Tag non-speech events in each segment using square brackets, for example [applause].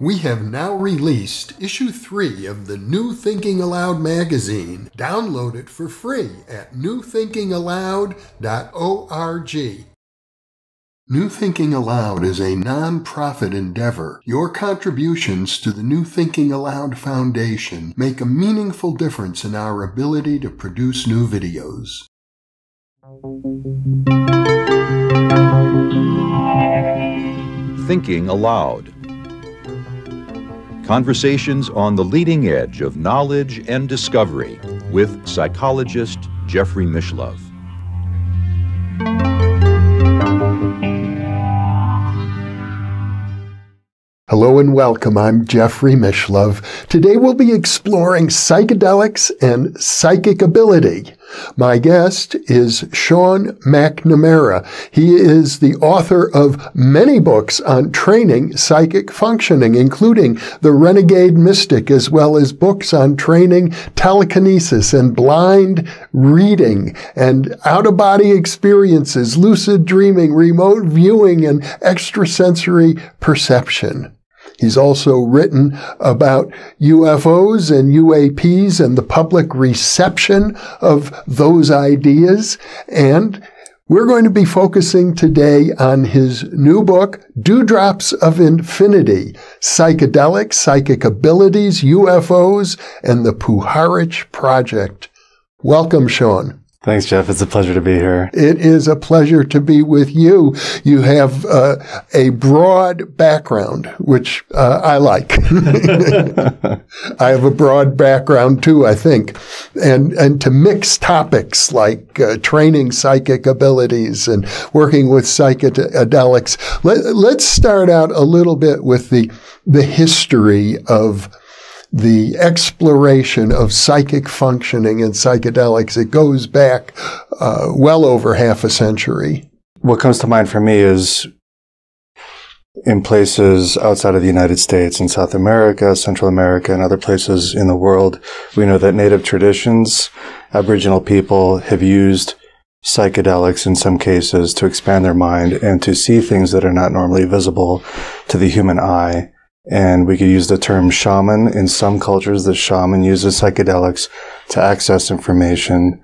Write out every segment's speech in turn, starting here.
We have now released issue 3 of the New Thinking Allowed magazine. Download it for free at newthinkingallowed.org. New Thinking Allowed is a non-profit endeavor. Your contributions to the New Thinking Allowed Foundation make a meaningful difference in our ability to produce new videos. Thinking Allowed. Conversations on the leading edge of knowledge and discovery with psychologist Jeffrey Mishlove. Hello and welcome. I'm Jeffrey Mishlove. Today we'll be exploring psychedelics and psychic ability. My guest is Sean McNamara. He is the author of many books on training psychic functioning, including The Renegade Mystic, as well as books on training telekinesis and blind reading and out-of-body experiences, lucid dreaming, remote viewing, and extrasensory perception. He's also written about UFOs and UAPs and the public reception of those ideas. And we're going to be focusing today on his new book, Dewdrops of Infinity, Psychedelics, Psychic Abilities, UFOs, and the Puharich Project. Welcome, Sean. Thanks, Jeff. It's a pleasure to be here. It is a pleasure to be with you. You have uh, a broad background, which uh, I like. [laughs] I have a broad background too, I think, and and to mix topics like uh, training psychic abilities and working with psychedelics. Let, let's start out a little bit with the the history of the exploration of psychic functioning and psychedelics. It goes back uh, well over half a century. What comes to mind for me is in places outside of the United States, in South America, Central America, and other places in the world, we know that native traditions, Aboriginal people have used psychedelics in some cases to expand their mind and to see things that are not normally visible to the human eye. And we could use the term shaman. In some cultures, the shaman uses psychedelics to access information.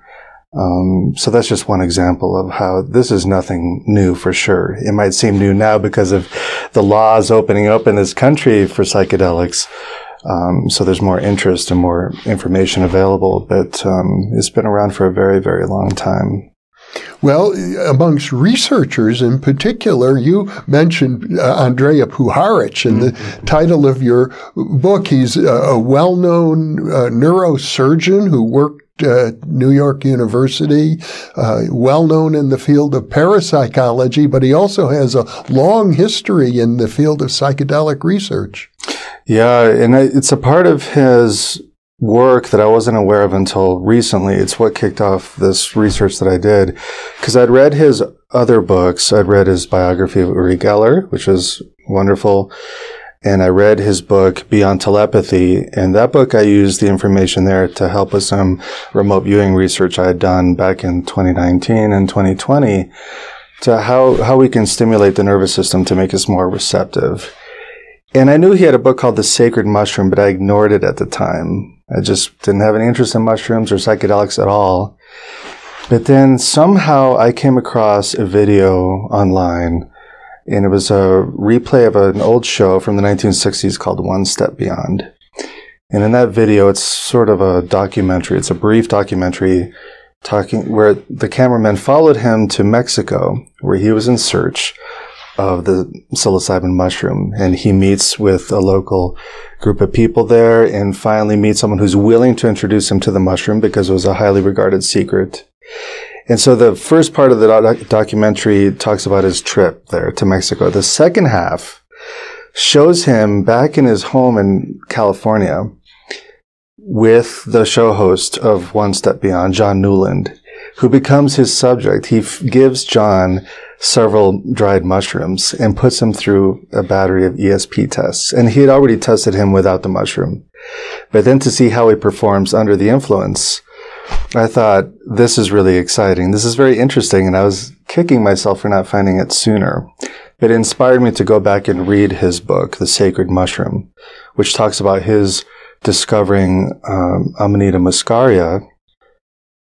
Um, so that's just one example of how this is nothing new for sure. It might seem new now because of the laws opening up in this country for psychedelics. Um, so there's more interest and more information available, but um, it's been around for a very, very long time. Well, amongst researchers in particular, you mentioned uh, Andrija Puharich, and the mm-hmm. title of your book. He's a, a well-known uh, neurosurgeon who worked at New York University, uh, well known in the field of parapsychology, but he also has a long history in the field of psychedelic research. Yeah, and it's a part of his work that I wasn't aware of until recently. It's what kicked off this research that I did because I'd read his other books. I'd read his biography of Uri Geller, which was wonderful. And I read his book Beyond Telepathy. And that book, I used the information there to help with some remote viewing research I had done back in 2019 and 2020 to how, how we can stimulate the nervous system to make us more receptive. And I knew he had a book called The Sacred Mushroom, but I ignored it at the time. I just didn't have any interest in mushrooms or psychedelics at all. But then somehow I came across a video online and it was a replay of an old show from the 1960s called One Step Beyond. And in that video, it's sort of a documentary. It's a brief documentary talking where the cameraman followed him to Mexico, where he was in search of the psilocybin mushroom. And he meets with a local group of people there and finally meets someone who's willing to introduce him to the mushroom because it was a highly regarded secret. And so the first part of the doc- documentary talks about his trip there to Mexico. The second half shows him back in his home in California with the show host of One Step Beyond, John Newland, who becomes his subject. He f- gives John several dried mushrooms and puts him through a battery of ESP tests. And he had already tested him without the mushroom. But then to see how he performs under the influence, I thought, this is really exciting. This is very interesting. And I was kicking myself for not finding it sooner. it inspired me to go back and read his book, The Sacred Mushroom, which talks about his discovering um, Amanita muscaria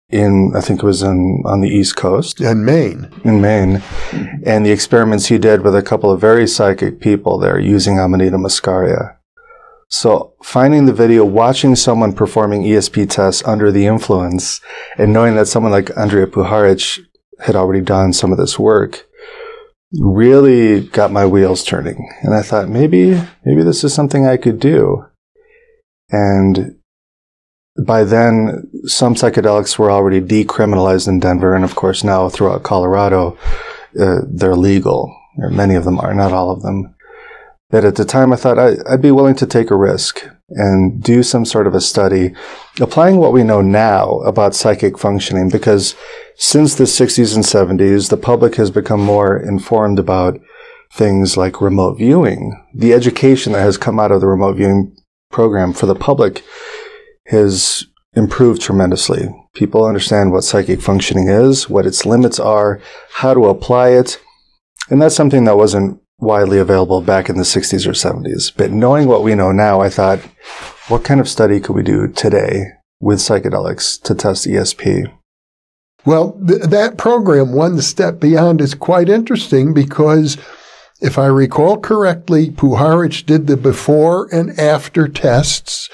in, I think it was in, on the East Coast. In Maine. In Maine. And the experiments he did with a couple of very psychic people there using Amanita muscaria. So finding the video, watching someone performing ESP tests under the influence, and knowing that someone like Andrija Puharich had already done some of this work, really got my wheels turning. And I thought maybe, maybe this is something I could do. And by then, some psychedelics were already decriminalized in Denver. And of course, now throughout Colorado, uh, they're legal. Many of them are, not all of them. That at the time I thought I, I'd be willing to take a risk and do some sort of a study applying what we know now about psychic functioning because since the 60s and 70s, the public has become more informed about things like remote viewing. The education that has come out of the remote viewing program for the public has improved tremendously. People understand what psychic functioning is, what its limits are, how to apply it. And that's something that wasn't widely available back in the 60s or 70s. But knowing what we know now, I thought, what kind of study could we do today with psychedelics to test ESP? Well, th- that program, One Step Beyond, is quite interesting because if I recall correctly, Puharich did the before and after tests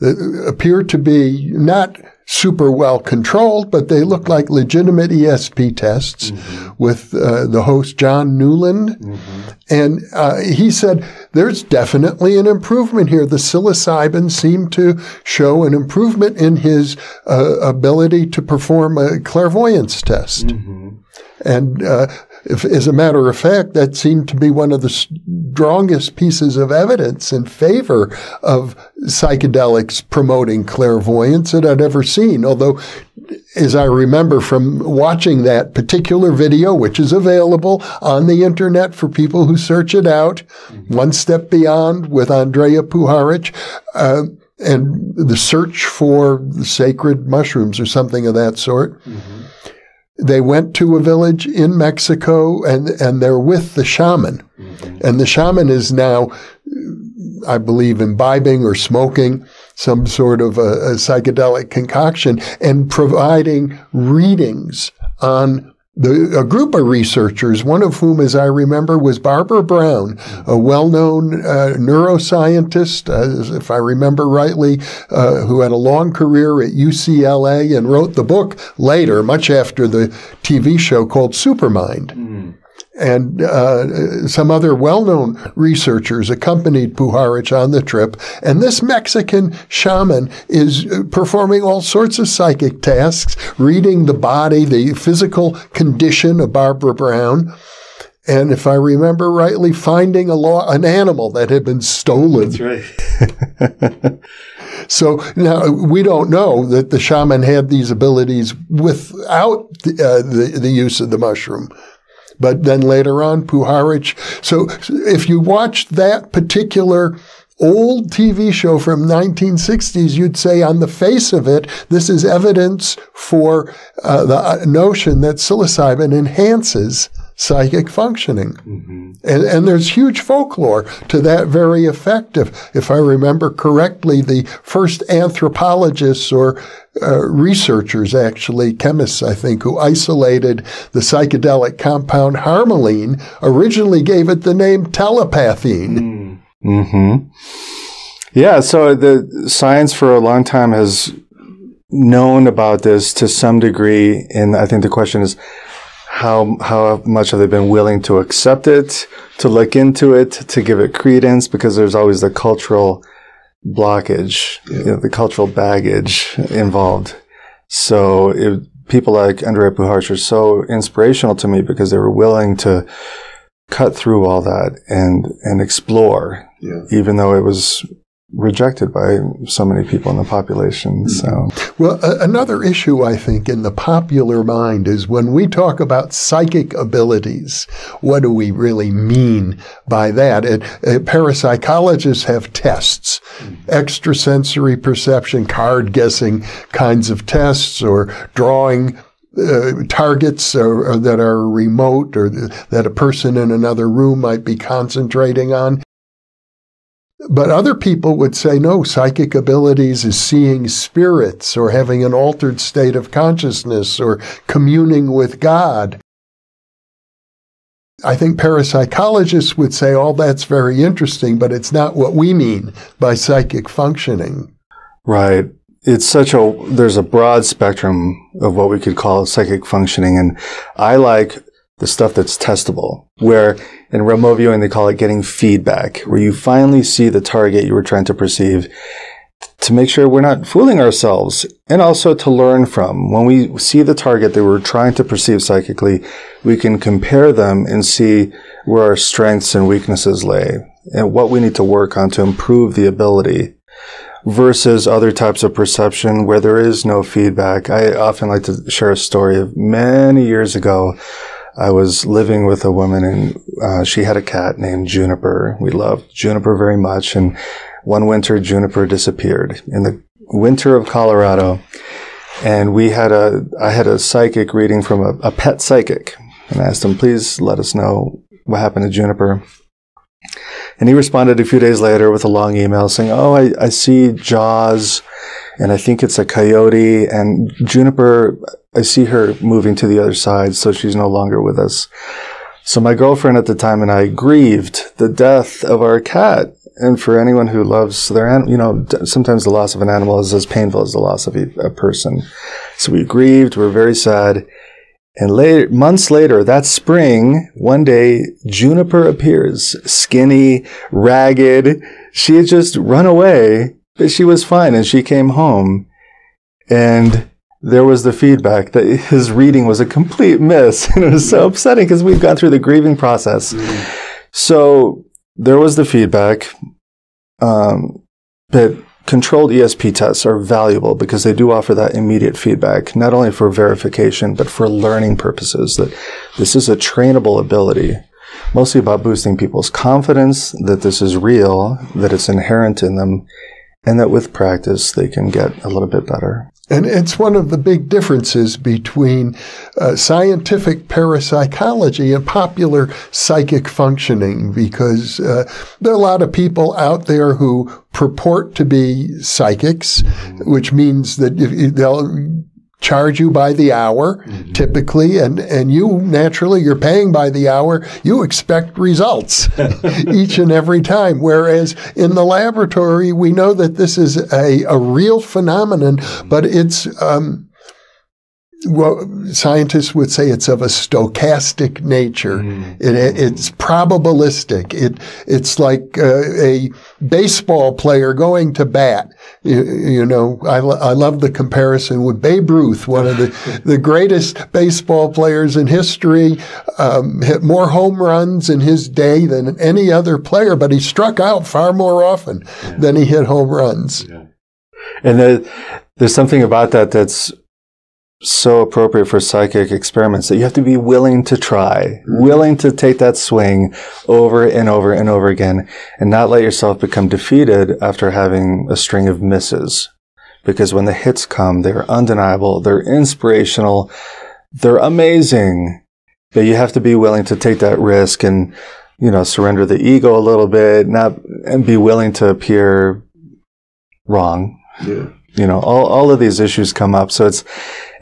that appear to be not super well controlled, but they look like legitimate ESP tests mm-hmm. with uh, the host John Newland. Mm-hmm. And uh, he said there's definitely an improvement here. The psilocybin seemed to show an improvement in his uh, ability to perform a clairvoyance test. Mm-hmm. And uh, if, as a matter of fact, that seemed to be one of the strongest pieces of evidence in favor of psychedelics promoting clairvoyance that I'd ever seen. Although, as I remember from watching that particular video, which is available on the internet for people who search it out, mm-hmm. One Step Beyond with Andrija Puharich, uh, and the search for the sacred mushrooms or something of that sort. Mm-hmm they went to a village in Mexico and, and they're with the shaman. Mm-hmm. And the shaman is now, I believe, imbibing or smoking some sort of a, a psychedelic concoction and providing readings on the, a group of researchers, one of whom, as I remember, was Barbara Brown, a well-known uh, neuroscientist, uh, if I remember rightly, uh, who had a long career at UCLA and wrote the book later, much after the TV show called Supermind. Mm and uh, some other well-known researchers accompanied Puharich on the trip. And this Mexican shaman is uh, performing all sorts of psychic tasks, reading the body, the physical condition of Barbara Brown. And if I remember rightly, finding a law, an animal that had been stolen. That's right. [laughs] So now we don't know that the shaman had these abilities without the, uh, the, the, use of the mushroom. But then later on, Puharich. So if you watched that particular old TV show from 1960s, you'd say on the face of it, this is evidence for uh, the notion that psilocybin enhances psychic functioning. Mm-hmm. And, and there's huge folklore to that very effect. If, if I remember correctly, the first anthropologists or uh, researchers, actually, chemists, I think, who isolated the psychedelic compound harmaline originally gave it the name telepathine. Mm-hmm. Yeah, so the science for a long time has known about this to some degree. And I think the question is, how how much have they been willing to accept it, to look into it, to give it credence? Because there's always the cultural blockage, yeah. you know, the cultural baggage involved. So it, people like Andrija Puharich are so inspirational to me because they were willing to cut through all that and and explore, yeah. even though it was rejected by so many people in the population. So, well, another issue I think in the popular mind is when we talk about psychic abilities, what do we really mean by that? And, uh, parapsychologists have tests, extrasensory perception, card guessing kinds of tests, or drawing uh, targets or, or that are remote or th- that a person in another room might be concentrating on. But other people would say, no, psychic abilities is seeing spirits or having an altered state of consciousness or communing with God. I think parapsychologists would say all that's very interesting, but it's not what we mean by psychic functioning. Right. It's such a, there's a broad spectrum of what we could call psychic functioning. And I like the stuff that's testable, where in remote viewing, they call it getting feedback, where you finally see the target you were trying to perceive to make sure we're not fooling ourselves and also to learn from. When we see the target that we're trying to perceive psychically, we can compare them and see where our strengths and weaknesses lay and what we need to work on to improve the ability versus other types of perception where there is no feedback. I often like to share a story of many years ago. I was living with a woman and uh, she had a cat named Juniper. We loved Juniper very much. And one winter, Juniper disappeared in the winter of Colorado. And we had a, I had a psychic reading from a, a pet psychic and I asked him, please let us know what happened to Juniper. And he responded a few days later with a long email saying, Oh, I, I see Jaws and I think it's a coyote and Juniper, I see her moving to the other side. So she's no longer with us. So my girlfriend at the time and I grieved the death of our cat. And for anyone who loves their animal, you know, sometimes the loss of an animal is as painful as the loss of a, person. So we grieved. We we're very sad. And later, months later, that spring, one day, Juniper appears, skinny, ragged. She had just run away, but she was fine and she came home. And there was the feedback that his reading was a complete miss. [laughs] And it was so upsetting because we've gone through the grieving process. Mm-hmm. So there was the feedback. Um, but Controlled ESP tests are valuable because they do offer that immediate feedback, not only for verification, but for learning purposes that this is a trainable ability, mostly about boosting people's confidence that this is real, that it's inherent in them, and that with practice they can get a little bit better. And it's one of the big differences between uh, scientific parapsychology and popular psychic functioning because uh, there are a lot of people out there who purport to be psychics, which means that they'll charge you by the hour mm-hmm. typically and and you naturally you're paying by the hour you expect results [laughs] each and every time whereas in the laboratory we know that this is a, a real phenomenon but it's um, well, scientists would say it's of a stochastic nature. Mm. It, it's probabilistic. It, it's like uh, a baseball player going to bat. You, you know, I, I love the comparison with Babe Ruth, one of the, [laughs] the greatest baseball players in history, um, hit more home runs in his day than any other player, but he struck out far more often yeah. than he hit home runs. Yeah. And the, there's something about that that's so appropriate for psychic experiments that you have to be willing to try, mm-hmm. willing to take that swing over and over and over again and not let yourself become defeated after having a string of misses. Because when the hits come, they're undeniable, they're inspirational, they're amazing. But you have to be willing to take that risk and, you know, surrender the ego a little bit, not, and be willing to appear wrong. Yeah you know, all, all of these issues come up. So it's,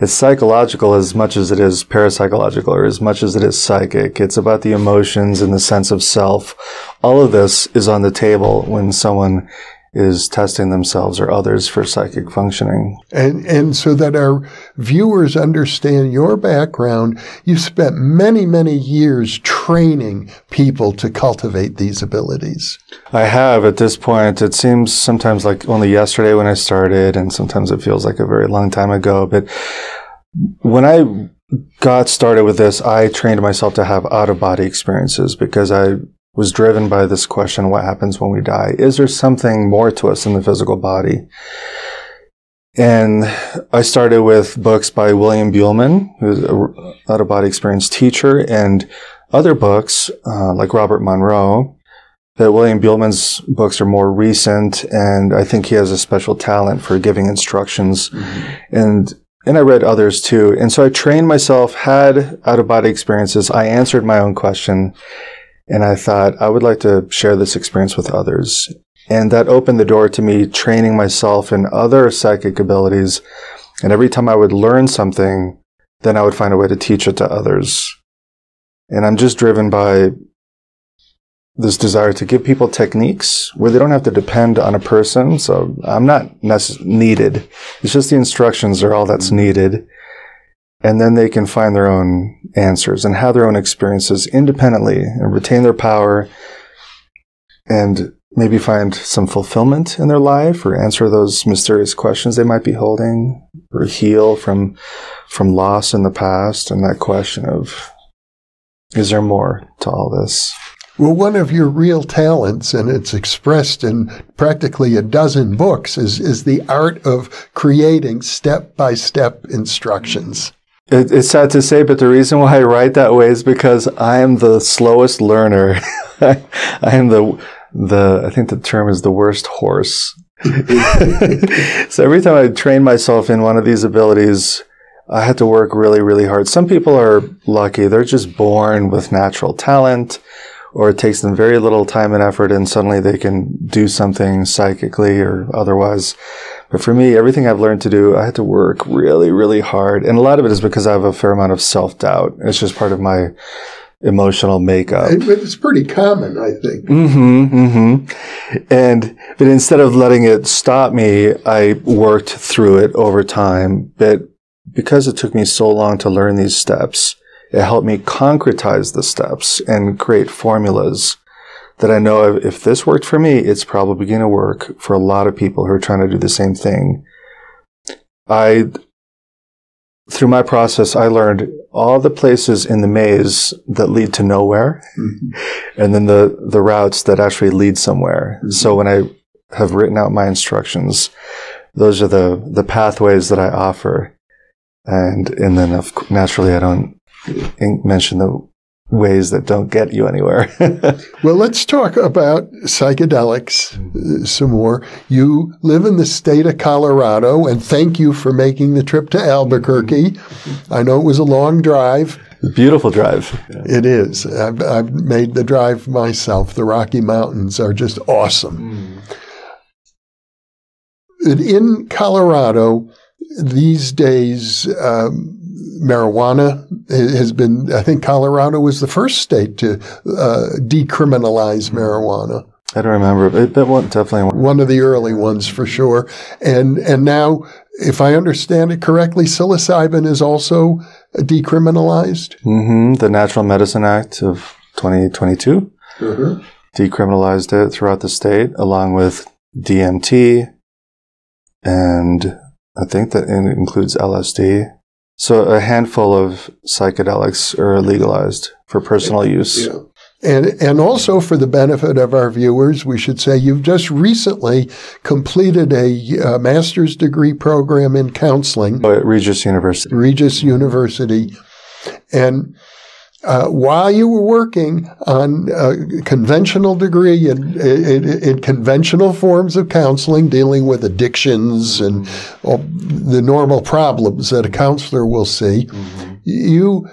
it's psychological as much as it is parapsychological or as much as it is psychic. It's about the emotions and the sense of self. All of this is on the table when someone is testing themselves or others for psychic functioning. And, and so that our viewers understand your background, you spent many, many years training people to cultivate these abilities. I have at this point. It seems sometimes like only yesterday when I started, and sometimes it feels like a very long time ago. But when I got started with this, I trained myself to have out of body experiences because I was driven by this question what happens when we die? Is there something more to us than the physical body? And I started with books by William Buhlman, who's an out of body experience teacher, and other books uh, like Robert Monroe. That William Buhlman's books are more recent, and I think he has a special talent for giving instructions. Mm-hmm. And and I read others too. And so I trained myself, had out of body experiences. I answered my own question. And I thought I would like to share this experience with others. And that opened the door to me training myself in other psychic abilities. And every time I would learn something, then I would find a way to teach it to others. And I'm just driven by this desire to give people techniques where they don't have to depend on a person. So I'm not necess- needed. It's just the instructions are all that's mm-hmm. needed. And then they can find their own answers and have their own experiences independently and retain their power and maybe find some fulfillment in their life or answer those mysterious questions they might be holding or heal from, from loss in the past and that question of, is there more to all this? Well, one of your real talents, and it's expressed in practically a dozen books, is, is the art of creating step by step instructions. It, it's sad to say, but the reason why I write that way is because I am the slowest learner. I, [laughs] I am the, the, I think the term is the worst horse. [laughs] so every time I train myself in one of these abilities, I had to work really, really hard. Some people are lucky. They're just born with natural talent or it takes them very little time and effort and suddenly they can do something psychically or otherwise. But for me, everything I've learned to do, I had to work really, really hard. And a lot of it is because I have a fair amount of self doubt. It's just part of my emotional makeup. It's pretty common, I think. Mm-hmm, mm-hmm. And, but instead of letting it stop me, I worked through it over time. But because it took me so long to learn these steps, it helped me concretize the steps and create formulas that I know if this worked for me, it's probably going to work for a lot of people who are trying to do the same thing. I, through my process, I learned all the places in the maze that lead to nowhere mm-hmm. and then the, the routes that actually lead somewhere. Mm-hmm. So when I have written out my instructions, those are the, the pathways that I offer. And, and then naturally I don't mention the ways that don't get you anywhere. [laughs] well, let's talk about psychedelics uh, some more. You live in the state of Colorado, and thank you for making the trip to Albuquerque. I know it was a long drive. Beautiful drive. It is. I've, I've, made the drive myself. The Rocky Mountains are just awesome. Mm. In Colorado, these days, um, marijuana has been, I think Colorado was the first state to uh, decriminalize marijuana. I don't remember, but that one definitely one of the early ones for sure. And and now, if I understand it correctly, psilocybin is also decriminalized. Mm-hmm. The Natural Medicine Act of 2022 mm-hmm. decriminalized it throughout the state, along with DMT, and I think that it includes LSD. So a handful of psychedelics are legalized for personal use. Yeah. And, and also for the benefit of our viewers, we should say you've just recently completed a, a master's degree program in counseling oh, at Regis University. Regis University. And uh, while you were working on a conventional degree in, in, in, conventional forms of counseling, dealing with addictions and the normal problems that a counselor will see, mm-hmm. you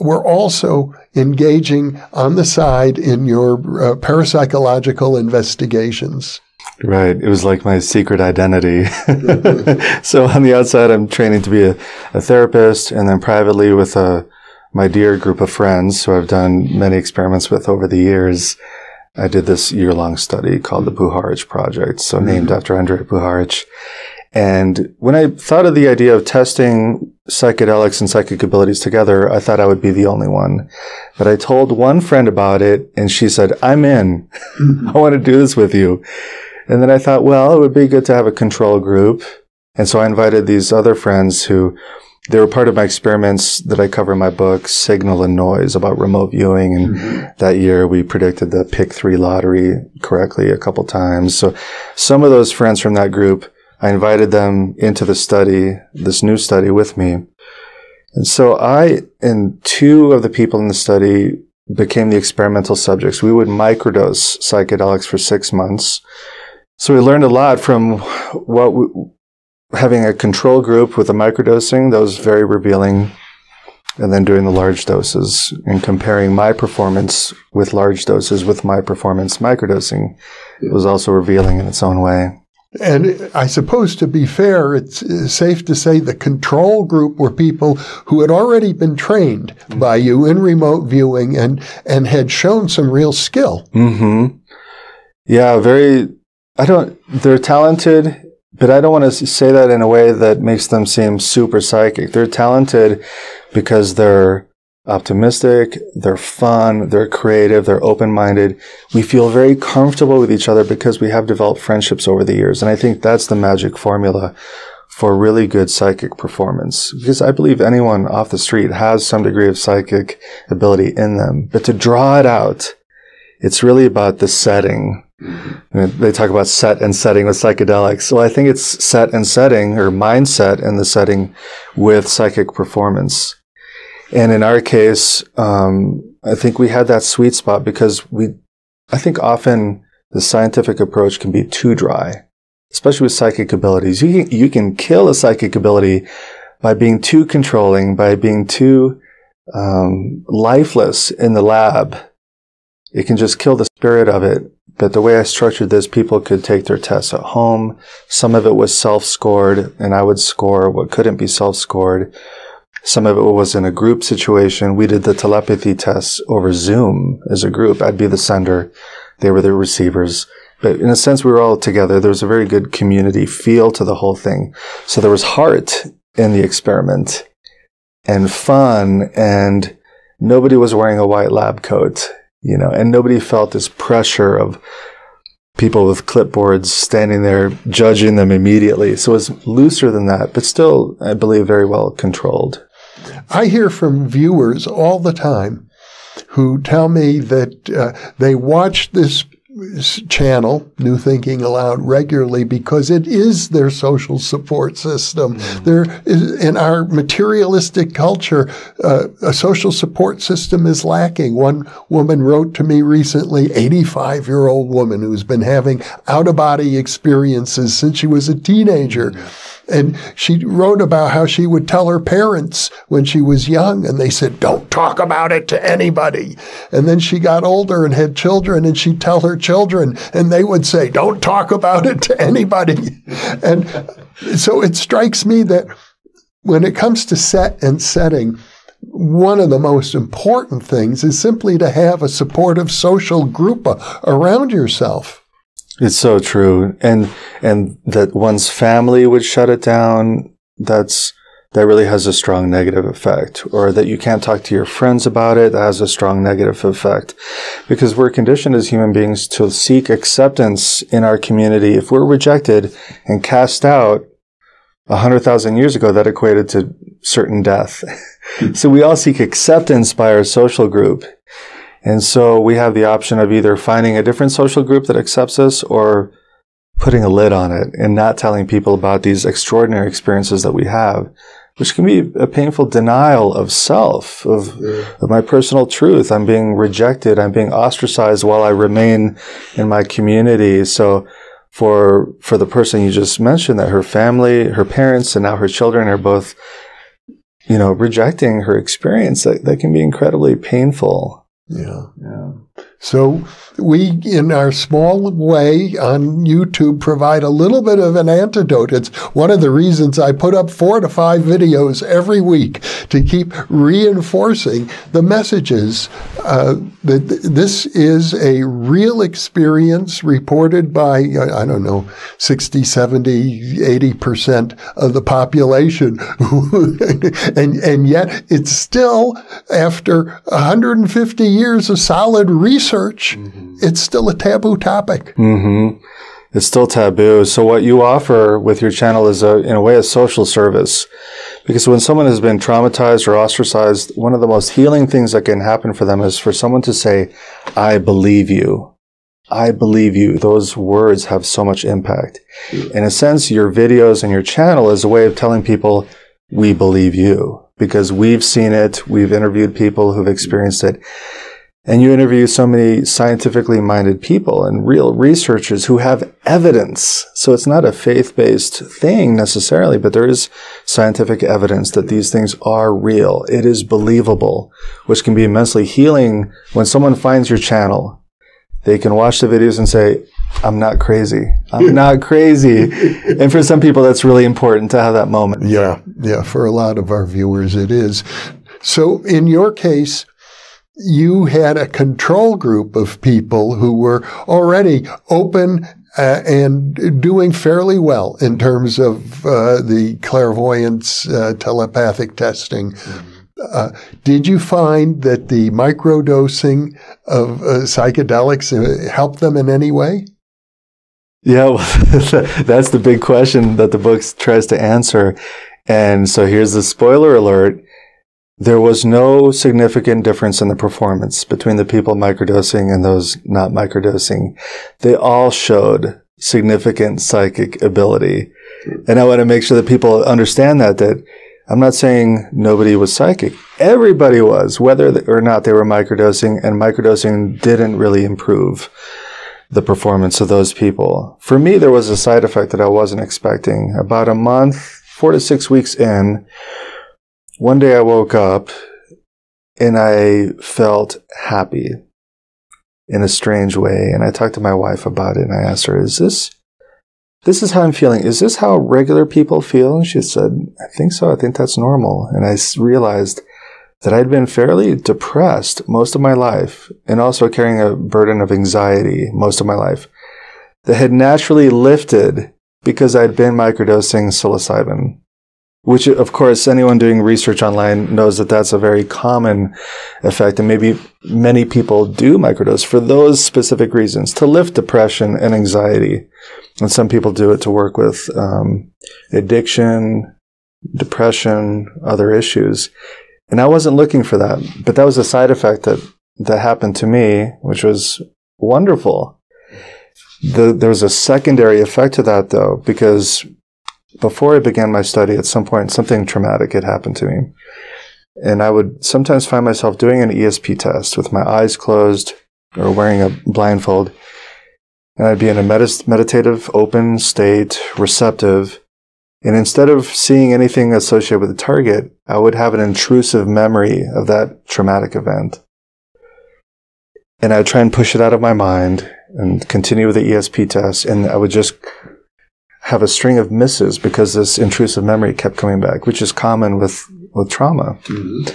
were also engaging on the side in your uh, parapsychological investigations. Right. It was like my secret identity. [laughs] so on the outside, I'm training to be a, a therapist and then privately with a, my dear group of friends who I've done many experiments with over the years, I did this year long study called the Puharich Project, so mm-hmm. named after Andrei Puharich. And when I thought of the idea of testing psychedelics and psychic abilities together, I thought I would be the only one. But I told one friend about it and she said, I'm in. Mm-hmm. [laughs] I want to do this with you. And then I thought, well, it would be good to have a control group. And so I invited these other friends who they were part of my experiments that I cover in my book, Signal and Noise, about remote viewing. And mm-hmm. that year we predicted the pick three lottery correctly a couple times. So some of those friends from that group, I invited them into the study, this new study with me. And so I and two of the people in the study became the experimental subjects. We would microdose psychedelics for six months. So we learned a lot from what we, having a control group with the microdosing, that was very revealing. And then doing the large doses and comparing my performance with large doses with my performance microdosing was also revealing in its own way. And I suppose to be fair, it's safe to say the control group were people who had already been trained by you in remote viewing and, and had shown some real skill. Mm-hmm. Yeah, very, I don't, they're talented, but I don't want to say that in a way that makes them seem super psychic. They're talented because they're optimistic, they're fun, they're creative, they're open minded. We feel very comfortable with each other because we have developed friendships over the years. And I think that's the magic formula for really good psychic performance. Because I believe anyone off the street has some degree of psychic ability in them. But to draw it out, it's really about the setting. They talk about set and setting with psychedelics. So I think it's set and setting or mindset and the setting with psychic performance. And in our case, um, I think we had that sweet spot because we, I think often the scientific approach can be too dry, especially with psychic abilities. You can, you can kill a psychic ability by being too controlling, by being too um, lifeless in the lab. It can just kill the spirit of it. But the way I structured this, people could take their tests at home. Some of it was self-scored, and I would score what couldn't be self-scored. Some of it was in a group situation. We did the telepathy tests over Zoom as a group. I'd be the sender. They were the receivers. But in a sense, we were all together. There was a very good community feel to the whole thing. So there was heart in the experiment and fun and nobody was wearing a white lab coat, you know, and nobody felt this pressure of people with clipboards standing there judging them immediately. So it was looser than that, but still, I believe, very well controlled. I hear from viewers all the time who tell me that uh, they watch this channel, New Thinking Allowed, regularly because it is their social support system. Mm. There is, in our materialistic culture, uh, a social support system is lacking. One woman wrote to me recently, 85 year old woman who's been having out of body experiences since she was a teenager. Mm. And she wrote about how she would tell her parents when she was young, and they said, Don't talk about it to anybody. And then she got older and had children, and she'd tell her children, and they would say, Don't talk about it to anybody. [laughs] And so it strikes me that when it comes to set and setting, one of the most important things is simply to have a supportive social group around yourself. It's so true. And, and that one's family would shut it down. That's, that really has a strong negative effect. Or that you can't talk to your friends about it. That has a strong negative effect. Because we're conditioned as human beings to seek acceptance in our community. If we're rejected and cast out, a hundred thousand years ago, that equated to certain death. [laughs] so we all seek acceptance by our social group. And so we have the option of either finding a different social group that accepts us or putting a lid on it and not telling people about these extraordinary experiences that we have, which can be a painful denial of self, of, yeah. of my personal truth. I'm being rejected. I'm being ostracized while I remain in my community. So for, for the person you just mentioned that her family, her parents, and now her children are both, you know, rejecting her experience, that, that can be incredibly painful. Yeah. Yeah. So we, in our small way on YouTube, provide a little bit of an antidote. It's one of the reasons I put up four to five videos every week to keep reinforcing the messages uh, that this is a real experience reported by, I don't know, 60, 70, 80% of the population. [laughs] and, and yet it's still, after 150 years of solid research, mm-hmm. it's still a taboo topic. Mm-hmm. It's still taboo. So what you offer with your channel is a, in a way, a social service. Because when someone has been traumatized or ostracized, one of the most healing things that can happen for them is for someone to say, I believe you. I believe you. Those words have so much impact. In a sense, your videos and your channel is a way of telling people, we believe you because we've seen it. We've interviewed people who've experienced it. And you interview so many scientifically minded people and real researchers who have evidence. So it's not a faith based thing necessarily, but there is scientific evidence that these things are real. It is believable, which can be immensely healing when someone finds your channel. They can watch the videos and say, I'm not crazy. I'm [laughs] not crazy. And for some people, that's really important to have that moment. Yeah, yeah. For a lot of our viewers, it is. So in your case, you had a control group of people who were already open uh, and doing fairly well in terms of uh, the clairvoyance uh, telepathic testing. Uh, did you find that the microdosing of uh, psychedelics uh, helped them in any way? Yeah, well, [laughs] that's the big question that the book tries to answer. And so here's the spoiler alert. There was no significant difference in the performance between the people microdosing and those not microdosing. They all showed significant psychic ability. And I want to make sure that people understand that, that I'm not saying nobody was psychic. Everybody was, whether or not they were microdosing, and microdosing didn't really improve the performance of those people. For me, there was a side effect that I wasn't expecting. About a month, four to six weeks in, one day I woke up and I felt happy in a strange way. And I talked to my wife about it and I asked her, is this, this is how I'm feeling. Is this how regular people feel? And she said, I think so. I think that's normal. And I realized that I'd been fairly depressed most of my life and also carrying a burden of anxiety most of my life that had naturally lifted because I'd been microdosing psilocybin which of course anyone doing research online knows that that's a very common effect and maybe many people do microdose for those specific reasons to lift depression and anxiety. And some people do it to work with um, addiction depression other issues. And i wasn't looking for that but that was a side effect that that happened to me which was wonderful. The, there was a secondary effect to that though because before I began my study, at some point, something traumatic had happened to me. And I would sometimes find myself doing an ESP test with my eyes closed or wearing a blindfold. And I'd be in a medit- meditative, open state, receptive. And instead of seeing anything associated with the target, I would have an intrusive memory of that traumatic event. And I'd try and push it out of my mind and continue with the ESP test. And I would just have a string of misses because this intrusive memory kept coming back, which is common with, with trauma. Mm-hmm.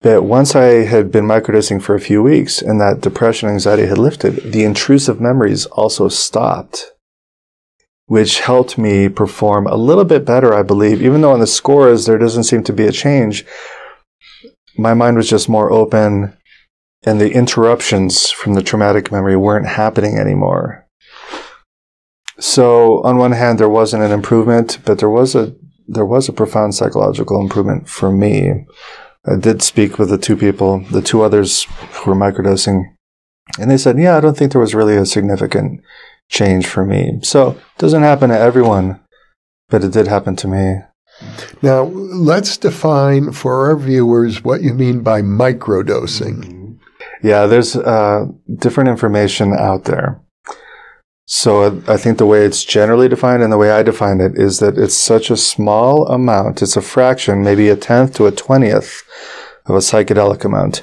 But once I had been microdosing for a few weeks and that depression and anxiety had lifted, the intrusive memories also stopped, which helped me perform a little bit better, I believe. Even though on the scores there doesn't seem to be a change, my mind was just more open and the interruptions from the traumatic memory weren't happening anymore. So on one hand, there wasn't an improvement, but there was a there was a profound psychological improvement for me. I did speak with the two people, the two others who were microdosing, and they said, "Yeah, I don't think there was really a significant change for me." So it doesn't happen to everyone, but it did happen to me. Now, let's define for our viewers what you mean by microdosing. Yeah, there's uh, different information out there. So I think the way it's generally defined and the way I define it is that it's such a small amount. It's a fraction, maybe a tenth to a twentieth of a psychedelic amount.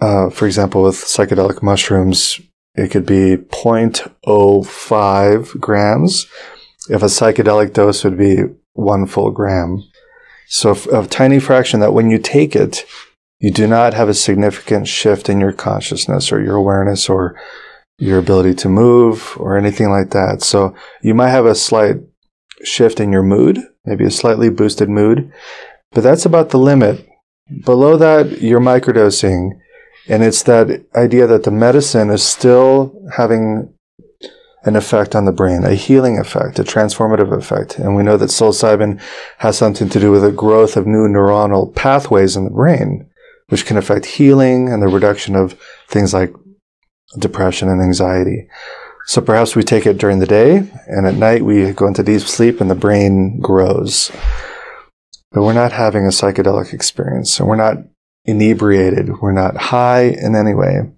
Uh, for example, with psychedelic mushrooms, it could be 0.05 grams. If a psychedelic dose would be one full gram. So a tiny fraction that when you take it, you do not have a significant shift in your consciousness or your awareness or your ability to move or anything like that. So you might have a slight shift in your mood, maybe a slightly boosted mood, but that's about the limit. Below that, you're microdosing. And it's that idea that the medicine is still having an effect on the brain, a healing effect, a transformative effect. And we know that psilocybin has something to do with the growth of new neuronal pathways in the brain, which can affect healing and the reduction of things like depression and anxiety. So perhaps we take it during the day, and at night we go into deep sleep and the brain grows. But we're not having a psychedelic experience, and we're not inebriated. We're not high in any way.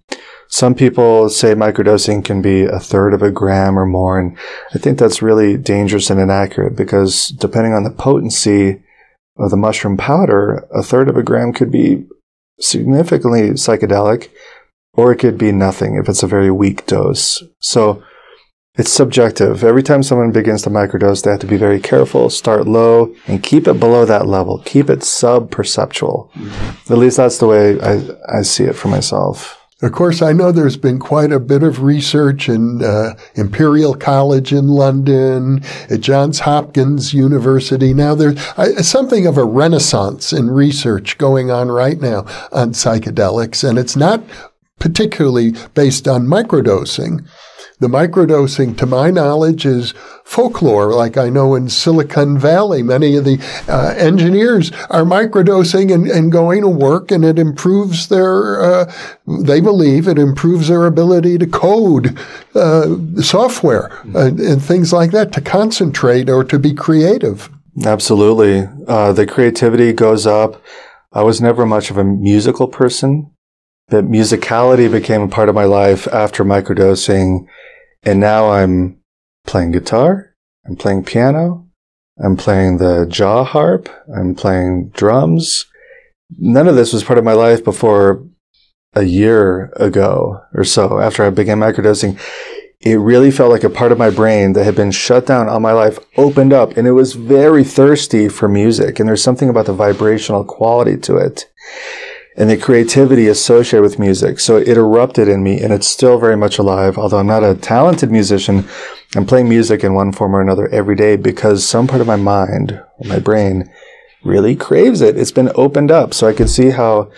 Some people say microdosing can be a third of a gram or more. And I think that's really dangerous and inaccurate because depending on the potency of the mushroom powder, a third of a gram could be significantly psychedelic or it could be nothing if it's a very weak dose. So it's subjective. Every time someone begins to microdose, they have to be very careful, start low, and keep it below that level. Keep it sub perceptual. At least that's the way I, I see it for myself. Of course, I know there's been quite a bit of research in uh, Imperial College in London, at Johns Hopkins University. Now there's uh, something of a renaissance in research going on right now on psychedelics, and it's not particularly based on microdosing. The microdosing, to my knowledge, is folklore, like I know in Silicon Valley. Many of the uh, engineers are microdosing and, and, going to work, and it improves their, uh, they believe it improves their ability to code uh, software uh, and things like that, to concentrate or to be creative. Absolutely. Uh, the creativity goes up. I was never much of a musical person, but musicality became a part of my life after microdosing and now I'm playing guitar, I'm playing piano, I'm playing the jaw harp, I'm playing drums. None of this was part of my life before a year ago or so after I began microdosing. It really felt like a part of my brain that had been shut down all my life opened up and it was very thirsty for music. And there's something about the vibrational quality to it and the creativity associated with music. So it erupted in me and it's still very much alive. Although I'm not a talented musician, I'm playing music in one form or another every day because some part of my mind my brain really craves it. It's been opened up. So I can see how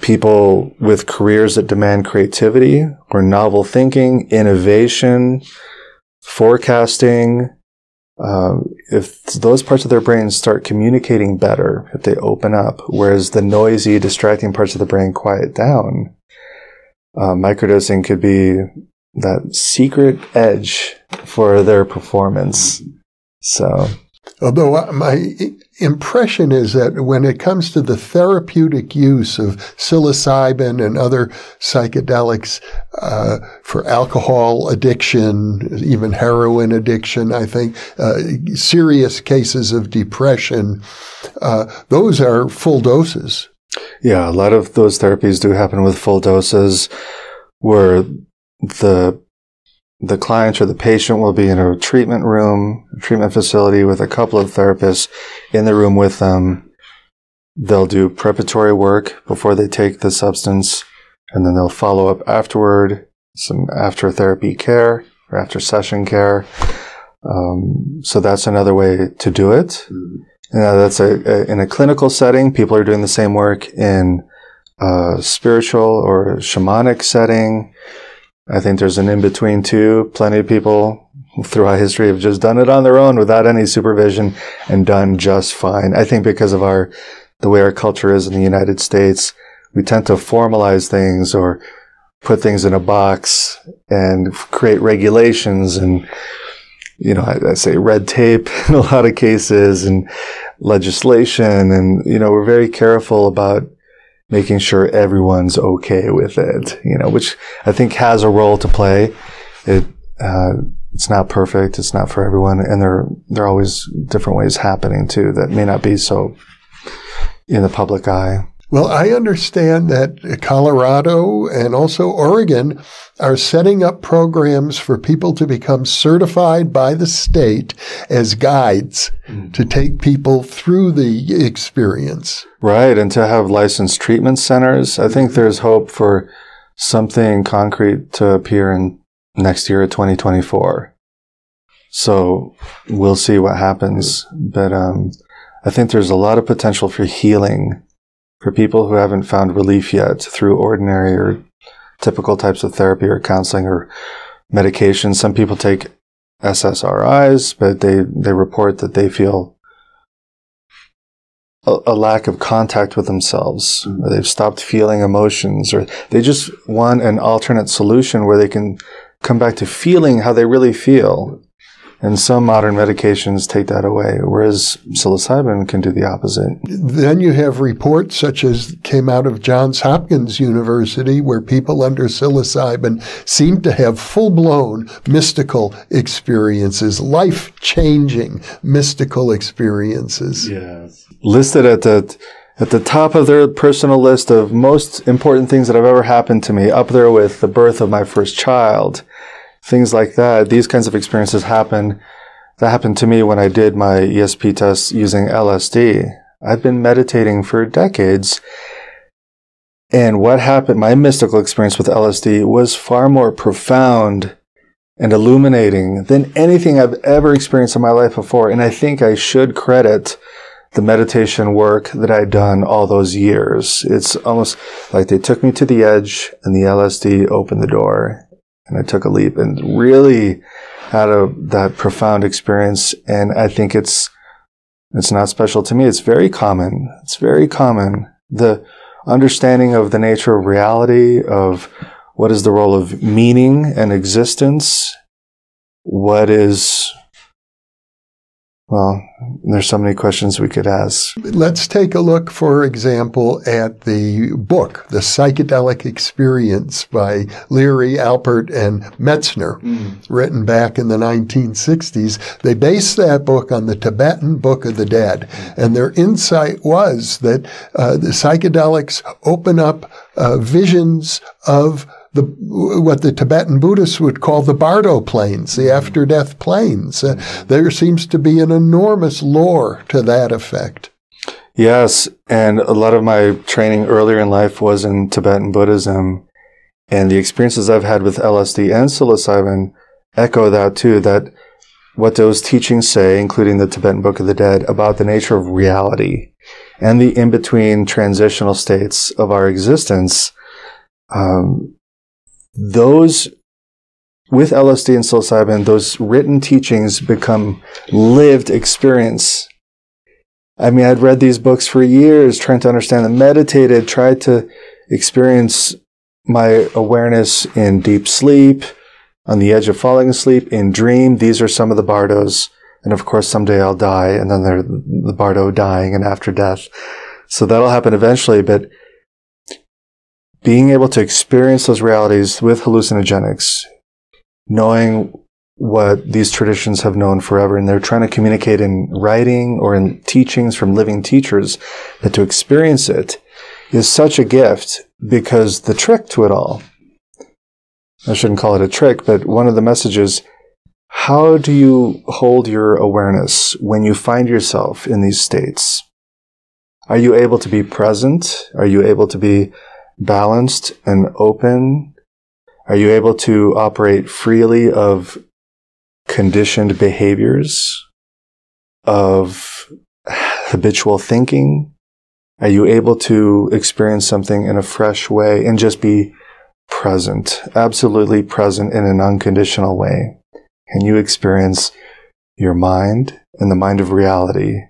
people with careers that demand creativity or novel thinking, innovation, forecasting, uh, if those parts of their brain start communicating better, if they open up, whereas the noisy, distracting parts of the brain quiet down, uh, microdosing could be that secret edge for their performance. So, although uh, my impression is that when it comes to the therapeutic use of psilocybin and other psychedelics uh, for alcohol addiction, even heroin addiction, I think uh, serious cases of depression, uh, those are full doses. Yeah, a lot of those therapies do happen with full doses, where the the client or the patient will be in a treatment room, treatment facility with a couple of therapists in the room with them. They'll do preparatory work before they take the substance, and then they'll follow up afterward, some after therapy care or after session care. Um, so that's another way to do it. Mm-hmm. that's a, a, in a clinical setting. People are doing the same work in a spiritual or shamanic setting. I think there's an in between too. Plenty of people throughout history have just done it on their own without any supervision and done just fine. I think because of our, the way our culture is in the United States, we tend to formalize things or put things in a box and create regulations and, you know, I, I say red tape [laughs] in a lot of cases and legislation. And, you know, we're very careful about making sure everyone's okay with it, you know, which I think has a role to play. It, uh, it's not perfect. It's not for everyone. And there, there are always different ways happening too that may not be so in the public eye. Well, I understand that Colorado and also Oregon are setting up programs for people to become certified by the state as guides mm. to take people through the experience. Right. And to have licensed treatment centers. I think there's hope for something concrete to appear in next year, 2024. So we'll see what happens. But, um, I think there's a lot of potential for healing for people who haven't found relief yet through ordinary or typical types of therapy or counseling or medication. Some people take SSRIs, but they, they report that they feel a, a lack of contact with themselves, mm-hmm. or they've stopped feeling emotions, or they just want an alternate solution where they can come back to feeling how they really feel And some modern medications take that away, whereas psilocybin can do the opposite. Then you have reports such as came out of Johns Hopkins University where people under psilocybin seem to have full blown mystical experiences, life changing mystical experiences. Yes. Listed at the at the top of their personal list of most important things that have ever happened to me, up there with the birth of my first child things like that. These kinds of experiences happen. That happened to me when I did my ESP test using LSD. I've been meditating for decades. And what happened, my mystical experience with LSD was far more profound and illuminating than anything I've ever experienced in my life before. And I think I should credit the meditation work that I'd done all those years. It's almost like they took me to the edge and the LSD opened the door and I took a leap and really had a that profound experience. And I think it's it's not special to me. It's very common. It's very common. The understanding of the nature of reality, of what is the role of meaning and existence, what is well, there's so many questions we could ask. Let's take a look, for example, at the book, The Psychedelic Experience by Leary, Alpert, and Metzner, mm. written back in the 1960s. They based that book on the Tibetan Book of the Dead. And their insight was that uh, the psychedelics open up uh, visions of the what the Tibetan Buddhists would call the Bardo planes, the after death planes. Uh, there seems to be an enormous lore to that effect. Yes, and a lot of my training earlier in life was in Tibetan Buddhism, and the experiences I've had with LSD and psilocybin echo that too. That what those teachings say, including the Tibetan Book of the Dead, about the nature of reality and the in between transitional states of our existence. Um, those with LSD and psilocybin, those written teachings become lived experience. I mean, I'd read these books for years, trying to understand them, meditated, tried to experience my awareness in deep sleep, on the edge of falling asleep, in dream. These are some of the bardos. And of course, someday I'll die, and then there's the bardo dying and after death. So that'll happen eventually, but being able to experience those realities with hallucinogenics, knowing what these traditions have known forever, and they're trying to communicate in writing or in teachings from living teachers, that to experience it is such a gift because the trick to it all, I shouldn't call it a trick, but one of the messages, how do you hold your awareness when you find yourself in these states? Are you able to be present? Are you able to be balanced and open? Are you able to operate freely of conditioned behaviors, of habitual thinking? Are you able to experience something in a fresh way and just be present, absolutely present in an unconditional way? Can you experience your mind and the mind of reality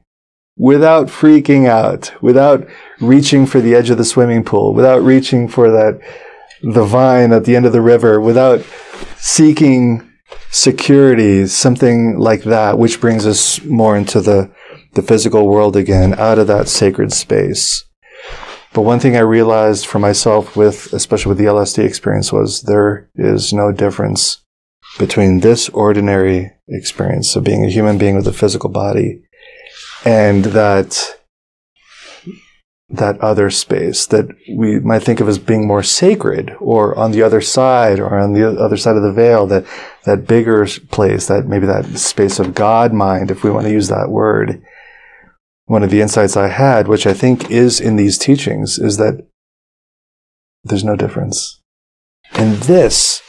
without freaking out, without reaching for the edge of the swimming pool, without reaching for that, the vine at the end of the river, without seeking security, something like that, which brings us more into the, the physical world again, out of that sacred space. But one thing I realized for myself with, especially with the LSD experience was there is no difference between this ordinary experience of being a human being with a physical body and that that other space that we might think of as being more sacred or on the other side or on the other side of the veil that that bigger place that maybe that space of god mind if we want to use that word. One of the insights i had which i think is in these teachings is that there's no difference. And this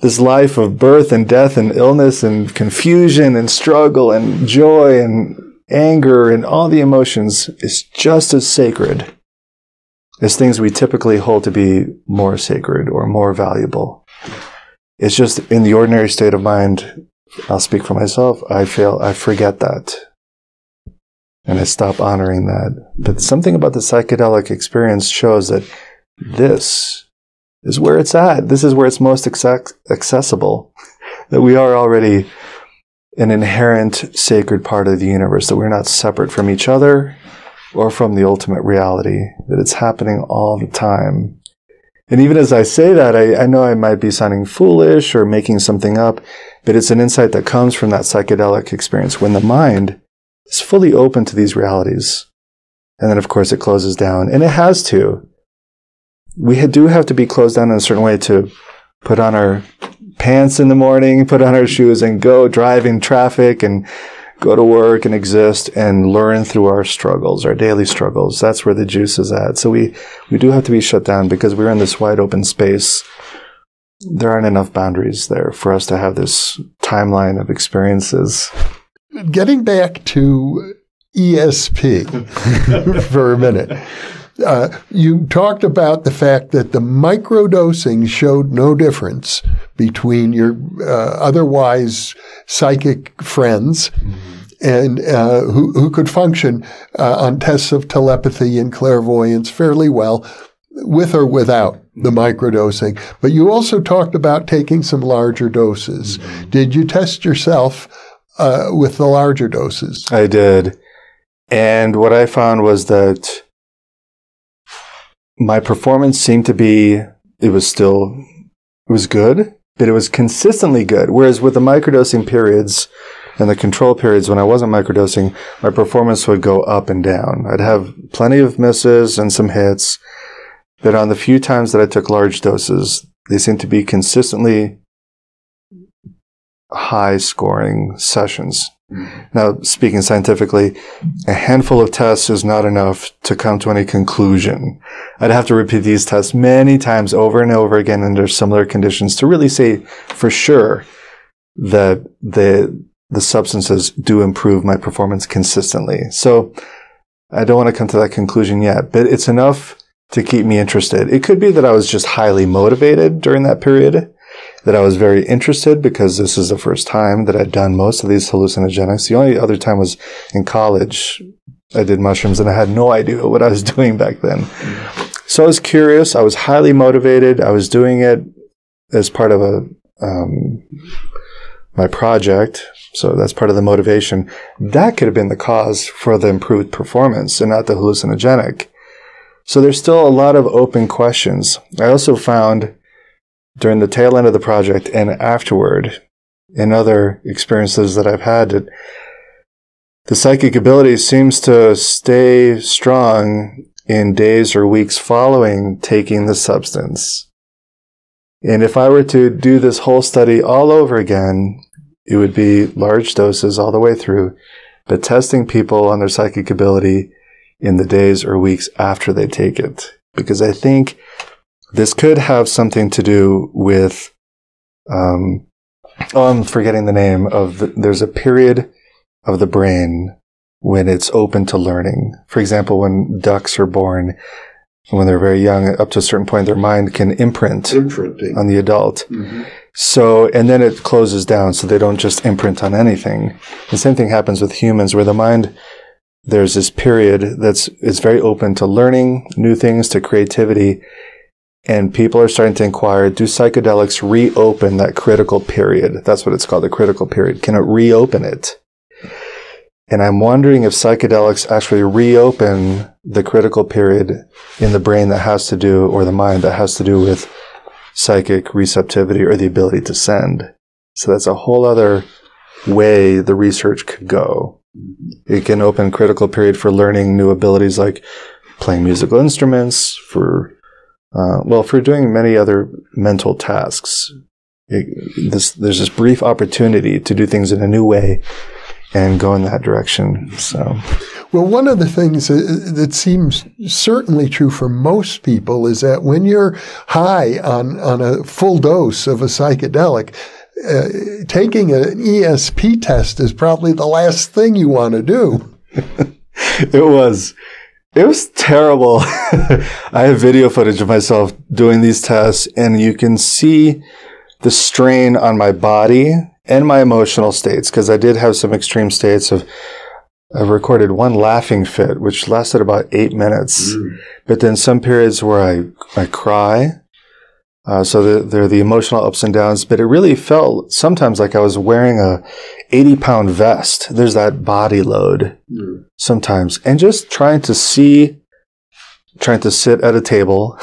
this life of birth and death and illness and confusion and struggle and joy and anger, and all the emotions is just as sacred as things we typically hold to be more sacred or more valuable. It's just in the ordinary state of mind, I'll speak for myself, I feel I forget that. And I stop honoring that. But something about the psychedelic experience shows that this is where it's at. This is where it's most accessible. That we are already an inherent sacred part of the universe, that we're not separate from each other or from the ultimate reality, that it's happening all the time. And even as I say that, I, I know I might be sounding foolish or making something up, but it's an insight that comes from that psychedelic experience when the mind is fully open to these realities. And then, of course, it closes down, and it has to. We do have to be closed down in a certain way to put on our pants in the morning, put on our shoes, and go drive in traffic and go to work and exist and learn through our struggles, our daily struggles. That's where the juice is at. So we, we do have to be shut down because we're in this wide open space. There aren't enough boundaries there for us to have this timeline of experiences. Getting back to ESP [laughs] [laughs] for a minute. Uh, you talked about the fact that the microdosing showed no difference between your uh, otherwise psychic friends and uh, who, who could function uh, on tests of telepathy and clairvoyance fairly well with or without the microdosing. But you also talked about taking some larger doses. Mm-hmm. Did you test yourself uh, with the larger doses? I did. And what I found was that my performance seemed to be, it was still, it was good, but it was consistently good. Whereas with the microdosing periods and the control periods, when I wasn't microdosing, my performance would go up and down. I'd have plenty of misses and some hits, but on the few times that I took large doses, they seemed to be consistently high scoring sessions. Now, speaking scientifically, a handful of tests is not enough to come to any conclusion. I'd have to repeat these tests many times over and over again under similar conditions to really say for sure that the, the substances do improve my performance consistently. So I don't want to come to that conclusion yet, but it's enough to keep me interested. It could be that I was just highly motivated during that period that I was very interested because this is the first time that I'd done most of these hallucinogenics. The only other time was in college. I did mushrooms and I had no idea what I was [laughs] doing back then. So I was curious. I was highly motivated. I was doing it as part of a, um, my project. So that's part of the motivation. That could have been the cause for the improved performance and not the hallucinogenic. So there's still a lot of open questions. I also found during the tail end of the project and afterward in other experiences that I've had that the psychic ability seems to stay strong in days or weeks following taking the substance. And if I were to do this whole study all over again, it would be large doses all the way through, but testing people on their psychic ability in the days or weeks after they take it. Because I think this could have something to do with, um, oh, I'm forgetting the name of, the, there's a period of the brain when it's open to learning. For example, when ducks are born, when they're very young, up to a certain point, their mind can imprint Imprinting. on the adult. Mm-hmm. So, and then it closes down so they don't just imprint on anything. The same thing happens with humans where the mind, there's this period that's, is very open to learning new things, to creativity and people are starting to inquire do psychedelics reopen that critical period? That's what it's called the critical period. Can it reopen it? And i'm wondering if psychedelics actually reopen the critical period in the brain that has to do or the mind that has to do with psychic receptivity or the ability to send. So that's a whole other way the research could go. It can open critical period for learning new abilities like playing musical instruments for uh, well, for doing many other mental tasks, it, this, there's this brief opportunity to do things in a new way and go in that direction. So, well, one of the things that seems certainly true for most people is that when you're high on, on a full dose of a psychedelic, uh, taking an ESP test is probably the last thing you want to do. [laughs] it was. It was terrible. [laughs] I have video footage of myself doing these tests, and you can see the strain on my body and my emotional states because I did have some extreme states of. I recorded one laughing fit, which lasted about eight minutes, mm. but then some periods where I I cry, Uh, so the, they're the emotional ups and downs, but it really felt sometimes like I was wearing a 80 pound vest. There's that body load mm. sometimes and just trying to see, trying to sit at a table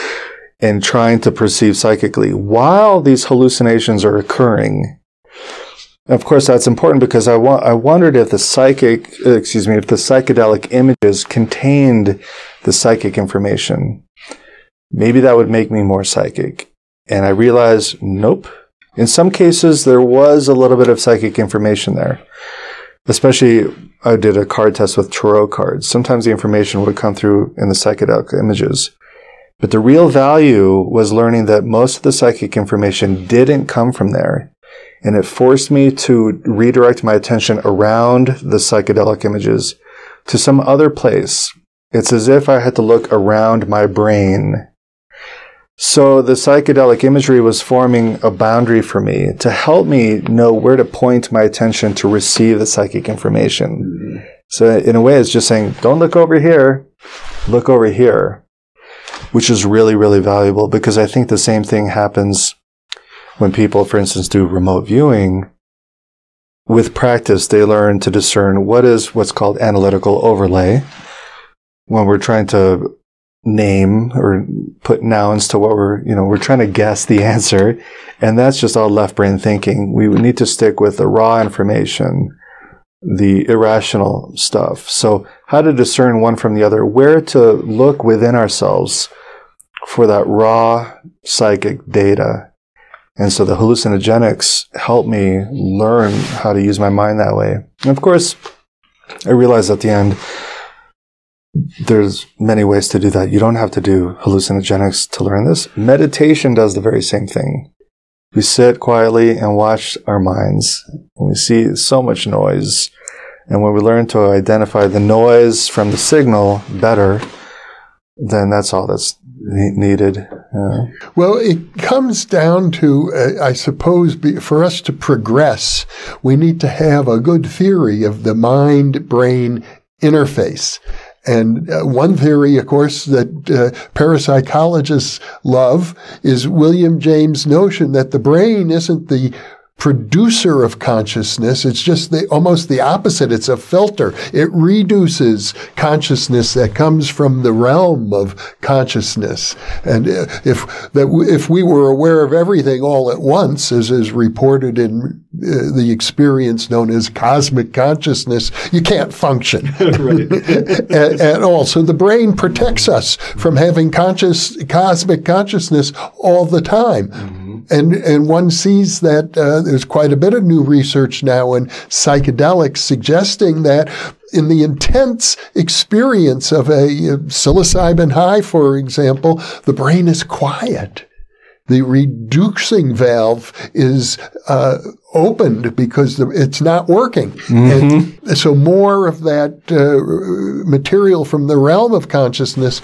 [laughs] and trying to perceive psychically while these hallucinations are occurring. Of course, that's important because I, wa- I wondered if the psychic, excuse me, if the psychedelic images contained the psychic information maybe that would make me more psychic. And I realized, nope. In some cases, there was a little bit of psychic information there. Especially, I did a card test with tarot cards. Sometimes the information would come through in the psychedelic images. But the real value was learning that most of the psychic information didn't come from there. And it forced me to redirect my attention around the psychedelic images to some other place. It's as if I had to look around my brain so the psychedelic imagery was forming a boundary for me to help me know where to point my attention to receive the psychic information. Mm-hmm. So in a way, it's just saying, don't look over here, look over here, which is really, really valuable because I think the same thing happens when people, for instance, do remote viewing. With practice, they learn to discern what is what's called analytical overlay. When we're trying to name or put nouns to what we're, you know, we're trying to guess the [laughs] answer. And that's just all left brain thinking. We need to stick with the raw information, the irrational stuff. So how to discern one from the other, where to look within ourselves for that raw psychic data. And so the hallucinogenics help me learn how to use my mind that way. And of course, I realized at the end, there's many ways to do that. You don't have to do hallucinogenics to learn this. Meditation does the very same thing. We sit quietly and watch our minds. We see so much noise. And when we learn to identify the noise from the signal better, then that's all that's needed. Well, it comes down to, uh, I suppose, be, for us to progress, we need to have a good theory of the mind brain interface. And uh, one theory, of course, that uh, parapsychologists love is William James' notion that the brain isn't the producer of consciousness. It's just the, almost the opposite. It's a filter. It reduces consciousness that comes from the realm of consciousness. And if that if we were aware of everything all at once, as is reported in uh, the experience known as cosmic consciousness, you can't function [laughs] [laughs] at, at, all. So the brain protects us from having conscious cosmic consciousness all the time. And, and one sees that uh, there's quite a bit of new research now in psychedelics suggesting that in the intense experience of a psilocybin high, for example, the brain is quiet. The reducing valve is uh, opened because it's not working. Mm-hmm. And so more of that uh, material from the realm of consciousness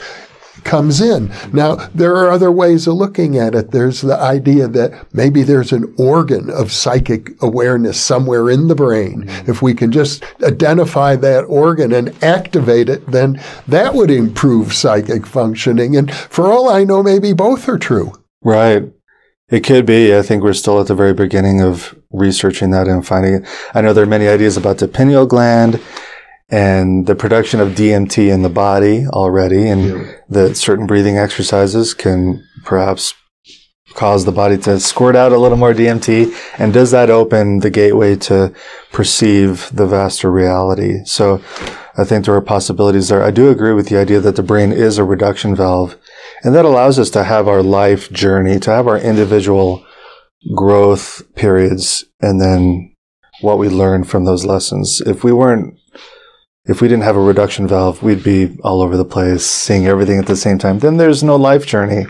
comes in. Now, there are other ways of looking at it. There's the idea that maybe there's an organ of psychic awareness somewhere in the brain. Mm-hmm. If we can just identify that organ and activate it, then that would improve psychic functioning. And for all I know, maybe both are true. Right. It could be. I think we're still at the very beginning of researching that and finding it. I know there are many ideas about the pineal gland and the production of DMT in the body already, and yeah. that certain breathing exercises can perhaps cause the body to squirt out a little more DMT. And does that open the gateway to perceive the vaster reality? So I think there are possibilities there. I do agree with the idea that the brain is a reduction valve, and that allows us to have our life journey, to have our individual growth periods, and then what we learn from those lessons. If we weren't if we didn't have a reduction valve, we'd be all over the place, seeing everything at the same time. Then there's no life journey.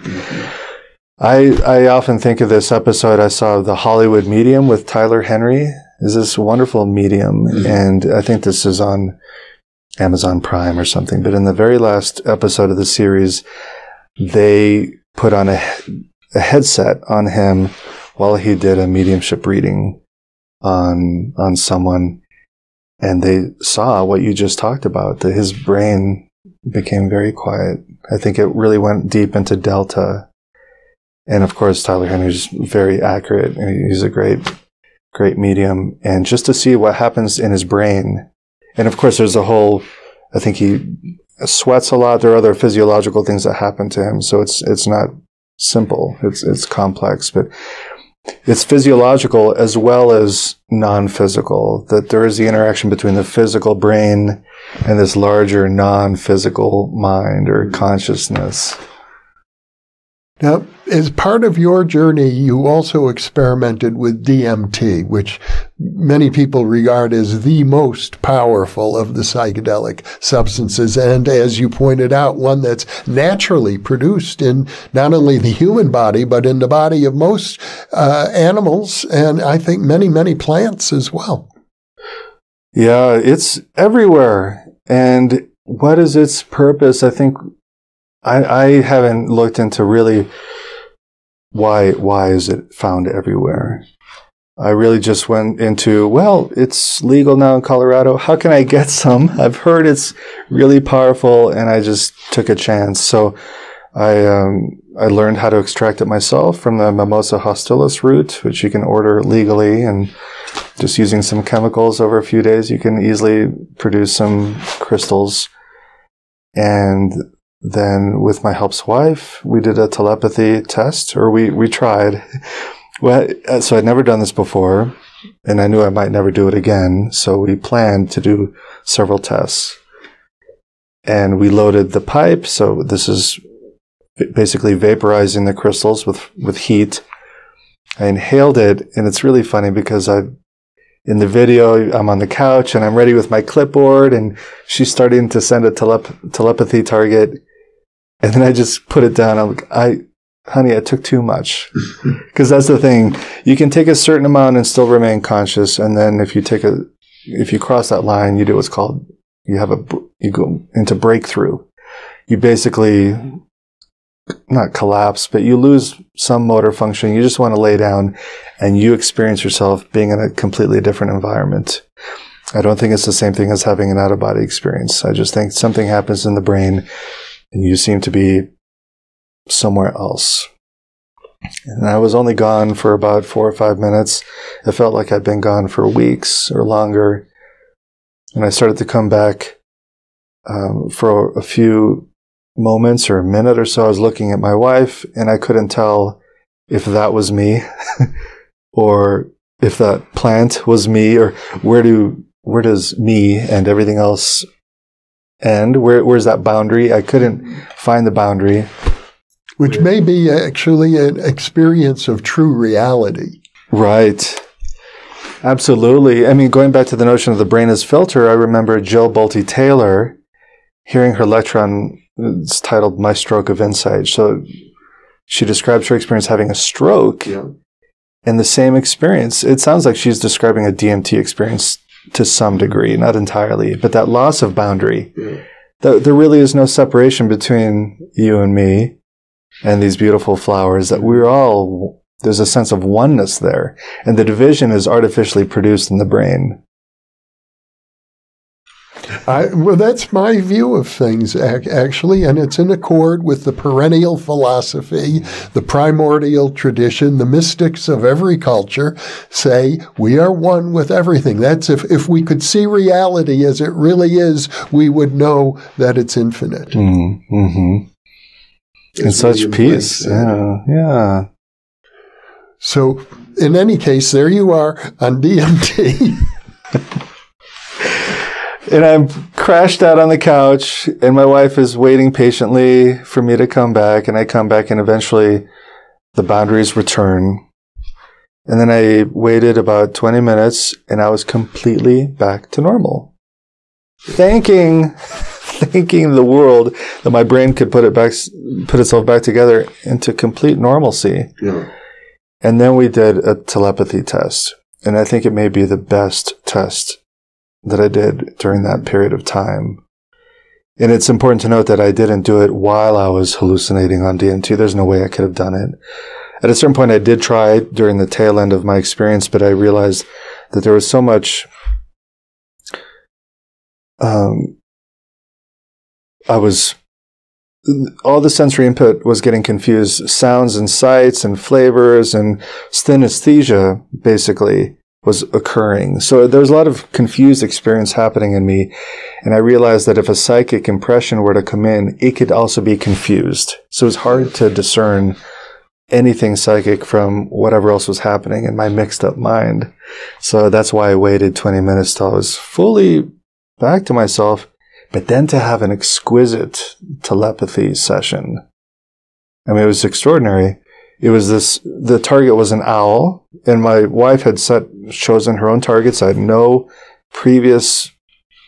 I I often think of this episode I saw the Hollywood Medium with Tyler Henry. Is this wonderful medium, mm-hmm. and I think this is on Amazon Prime or something. But in the very last episode of the series, they put on a, a headset on him while he did a mediumship reading on on someone and they saw what you just talked about that his brain became very quiet. I think it really went deep into delta. And of course, Tyler Henry's very accurate. He's a great, great medium. And just to see what happens in his brain. And of course, there's a whole, I think he sweats a lot. There are other physiological things that happen to him. So it's, it's not simple. It's, it's complex, but it's physiological as well as non-physical, that there is the interaction between the physical brain and this larger non-physical mind or consciousness. Now, as part of your journey, you also experimented with DMT, which many people regard as the most powerful of the psychedelic substances. And as you pointed out, one that's naturally produced in not only the human body, but in the body of most uh, animals and I think many, many plants as well. Yeah, it's everywhere. And what is its purpose? I think I, I haven't looked into really why why is it found everywhere. I really just went into well, it's legal now in Colorado. How can I get some? [laughs] I've heard it's really powerful, and I just took a chance. So I um, I learned how to extract it myself from the Mimosa hostilis root, which you can order legally, and just using some chemicals over a few days, you can easily produce some crystals. And then with my help's wife, we did a telepathy test, or we, we tried. [laughs] well, uh, so I'd never done this before, and I knew I might never do it again. So we planned to do several tests. And we loaded the pipe. So this is basically vaporizing the crystals with, with heat. I inhaled it, and it's really funny because I in the video, I'm on the couch and I'm ready with my clipboard, and she's starting to send a telep- telepathy target, and then I just put it down. I'm like, I, honey, I took too much. [laughs] Because that's the thing. You can take a certain amount and still remain conscious. And then if you take a, if you cross that line, you do what's called, you have a, you go into breakthrough. You basically not collapse, but you lose some motor function. You just want to lay down and you experience yourself being in a completely different environment. I don't think it's the same thing as having an out of body experience. I just think something happens in the brain and you seem to be somewhere else. And I was only gone for about four or five minutes. It felt like I'd been gone for weeks or longer. And I started to come back um, for a few moments or a minute or so. I was looking at my wife and I couldn't tell if that was me [laughs] or if that plant was me or where do where does me and everything else end? Where, where's that boundary? I couldn't find the boundary. Which may be actually an experience of true reality. Right. Absolutely. I mean, going back to the notion of the brain as filter, I remember Jill Bolte Taylor hearing her lecture on, it's titled My Stroke of Insight. So she describes her experience having a stroke yeah. and the same experience. It sounds like she's describing a DMT experience to some degree, not entirely, but that loss of boundary. Yeah. Th- there really is no separation between you and me and these beautiful flowers that we're all, there's a sense of oneness there. And the division is artificially produced in the brain. I, well, that's my view of things, actually, and it's in accord with the perennial philosophy, the primordial tradition. The mystics of every culture say we are one with everything. That's if, if we could see reality as it really is, we would know that it's infinite. Mm-hmm. mm-hmm. In such peace. Yeah, yeah. So, in any case, there you are on DMT. [laughs] and I'm crashed out on the couch, and my wife is waiting patiently for me to come back. And I come back, and eventually the boundaries return. And then I waited about 20 minutes, and I was completely back to normal. Thanking, [laughs] thanking the world that my brain could put it back, put itself back together into complete normalcy. Yeah. And then we did a telepathy test. And I think it may be the best test that I did during that period of time. And it's important to note that I didn't do it while I was hallucinating on DMT. There's no way I could have done it. At a certain point, I did try during the tail end of my experience, but I realized that there was so much, um, I was all the sensory input was getting confused. Sounds and sights and flavors and synesthesia basically was occurring. So there was a lot of confused experience happening in me. And I realized that if a psychic impression were to come in, it could also be confused. So it was hard to discern anything psychic from whatever else was happening in my mixed up mind. So that's why I waited 20 minutes till I was fully back to myself. But then to have an exquisite telepathy session. I mean, it was extraordinary. It was this, the target was an owl and my wife had set, chosen her own targets. I had no previous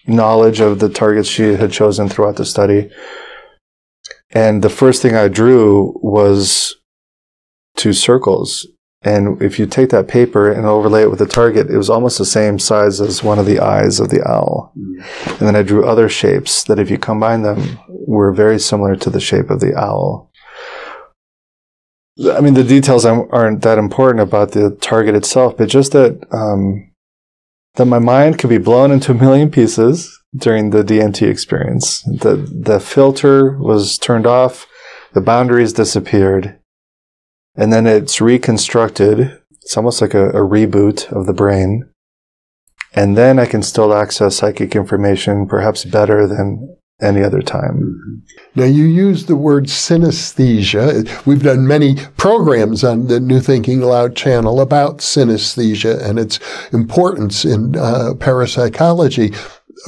knowledge of the targets she had chosen throughout the study. And the first thing I drew was two circles. And if you take that paper and overlay it with the target, it was almost the same size as one of the eyes of the owl. Mm. And then I drew other shapes that, if you combine them, were very similar to the shape of the owl. I mean, the details aren't that important about the target itself, but just that um, that my mind could be blown into a million pieces during the DMT experience. The the filter was turned off, the boundaries disappeared, and then it's reconstructed. It's almost like a, a reboot of the brain. And then I can still access psychic information perhaps better than any other time. Now, you use the word synesthesia. We've done many programs on the New Thinking Allowed channel about synesthesia and its importance in uh, parapsychology.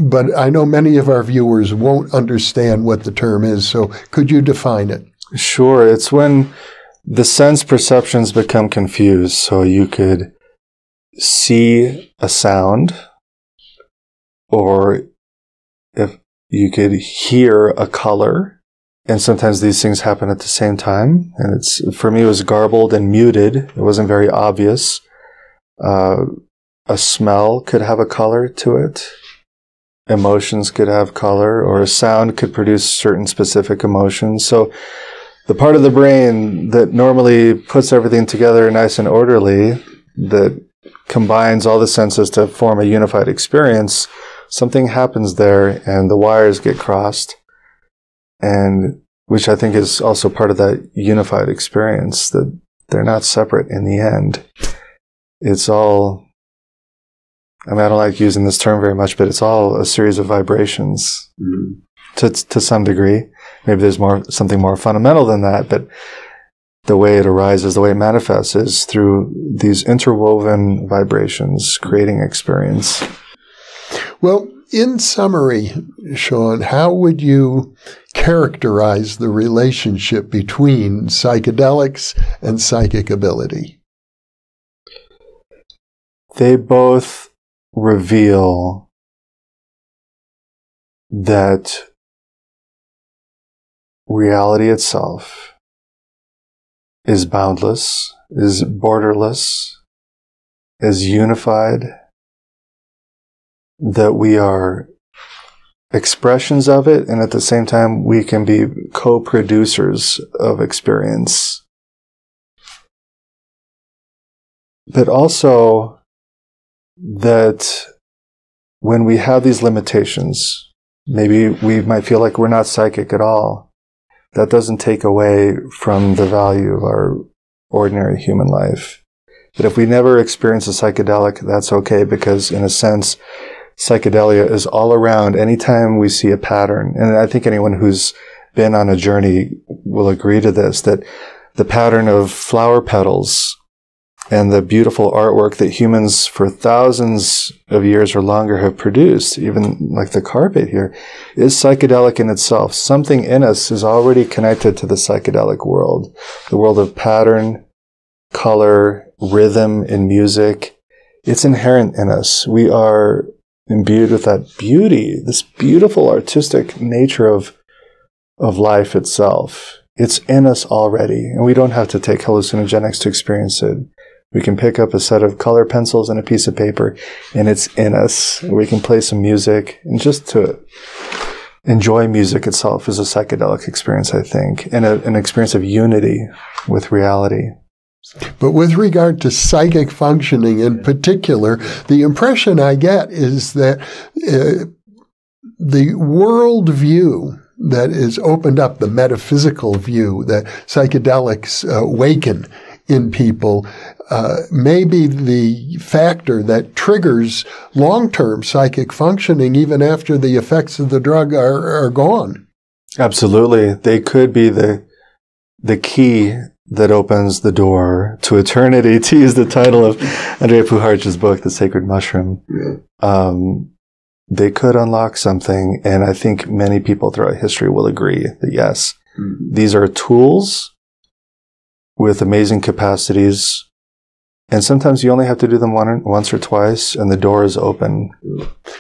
But I know many of our viewers won't understand what the term is. So could you define it? Sure. It's when the sense perceptions become confused. So you could see a sound or if you could hear a color and sometimes these things happen at the same time and it's for me it was garbled and muted. It wasn't very obvious. Uh, a smell could have a color to it. Emotions could have color or a sound could produce certain specific emotions. So the part of the brain that normally puts everything together nice and orderly that combines all the senses to form a unified experience something happens there and the wires get crossed and which I think is also part of that unified experience that they're not separate in the end. It's all, I mean, I don't like using this term very much, but it's all a series of vibrations mm-hmm. to, to some degree. Maybe there's more, something more fundamental than that, but the way it arises, the way it manifests is through these interwoven vibrations, creating experience. Well, in summary, Sean, how would you characterize the relationship between psychedelics and psychic ability? They both reveal that reality itself is boundless, is borderless, is unified, that we are expressions of it, and at the same time, we can be co producers of experience. But also that when we have these limitations, maybe we might feel like we're not psychic at all. That doesn't take away from the value of our ordinary human life. But if we never experience a psychedelic, that's okay because in a sense, psychedelia is all around anytime we see a pattern. And I think anyone who's been on a journey will agree to this, that the pattern of flower petals and the beautiful artwork that humans for thousands of years or longer have produced, even like the carpet here, is psychedelic in itself. Something in us is already connected to the psychedelic world, the world of pattern, color, rhythm and music. It's inherent in us. We are imbued with that beauty, this beautiful artistic nature of, of life itself. It's in us already, and we don't have to take hallucinogenics to experience it. We can pick up a set of color pencils and a piece of paper, and it's in us. We can play some music, and just to enjoy music itself is a psychedelic experience, I think, and a, an experience of unity with reality. But with regard to psychic functioning in particular, the impression I get is that uh, the worldview that is opened up the metaphysical view that psychedelics uh, awaken in people uh, may be the factor that triggers long-term psychic functioning even after the effects of the drug are, are gone. Absolutely. They could be the the key that opens the door to eternity, [laughs] to use the title of Andrija Puharich's book, The Sacred Mushroom. Yeah. Um, they could unlock something. And I think many people throughout history will agree that yes, mm-hmm. these are tools with amazing capacities. And sometimes you only have to do them one, once or twice and the door is open.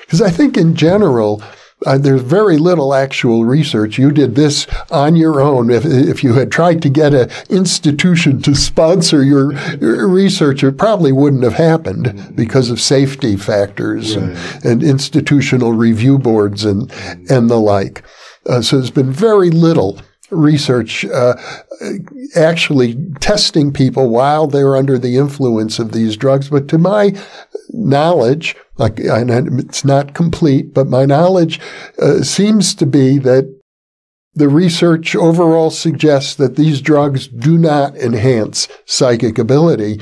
Because I think in general, uh, there's very little actual research. You did this on your own. If, if you had tried to get an institution to sponsor your, your research, it probably wouldn't have happened because of safety factors right. and, and, institutional review boards and, and the like. Uh, so there's been very little research uh, actually testing people while they're under the influence of these drugs. But to my knowledge, like it's not complete, but my knowledge uh, seems to be that the research overall suggests that these drugs do not enhance psychic ability.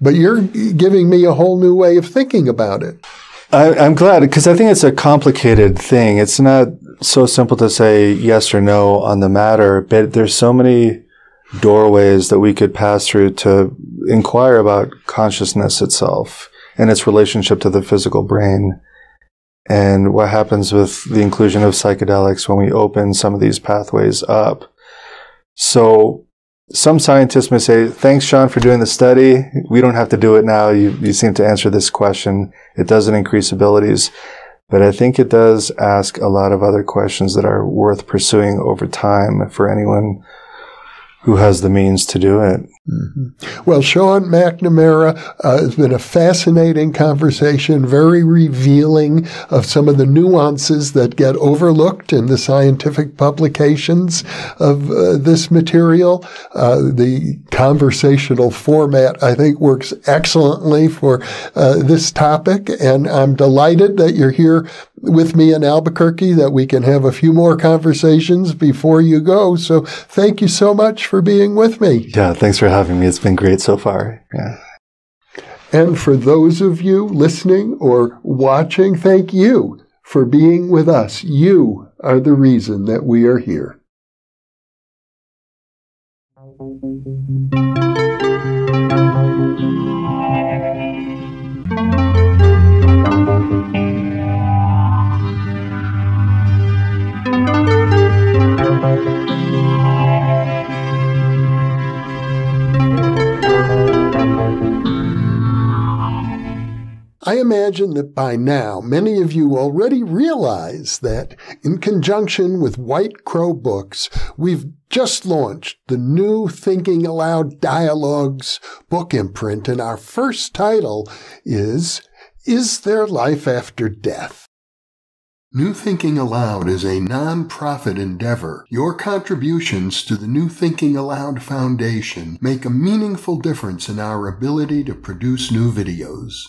But you're giving me a whole new way of thinking about it. I, am glad because I think it's a complicated thing. It's not so simple to say yes or no on the matter, but there's so many doorways that we could pass through to inquire about consciousness itself and its relationship to the physical brain and what happens with the inclusion of psychedelics when we open some of these pathways up. So some scientists may say, thanks, Sean, for doing the study. We don't have to do it now. You, you seem to answer this question. It doesn't increase abilities. But I think it does ask a lot of other questions that are worth pursuing over time for anyone who has the means to do it. Mm-hmm. Well, Sean McNamara uh, has been a fascinating conversation, very revealing of some of the nuances that get overlooked in the scientific publications of uh, this material. Uh, the conversational format, I think, works excellently for uh, this topic, and I'm delighted that you're here with me in Albuquerque that we can have a few more conversations before you go. So thank you so much for being with me. Yeah, thanks for having me. It's been great so far. Yeah. And for those of you listening or watching, thank you for being with us. You are the reason that we are here. I imagine that by now many of you already realize that in conjunction with White Crow Books, we've just launched the new Thinking Allowed Dialogues book imprint, and our first title is Is There Life After Death? New Thinking Allowed is a non-profit endeavor. Your contributions to the New Thinking Allowed Foundation make a meaningful difference in our ability to produce new videos.